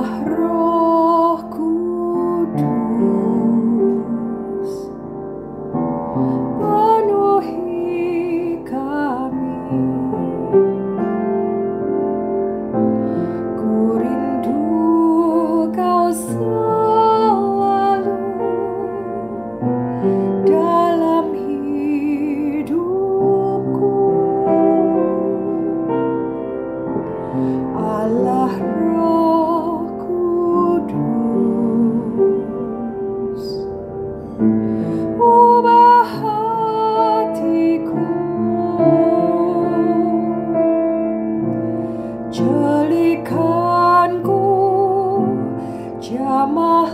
Allah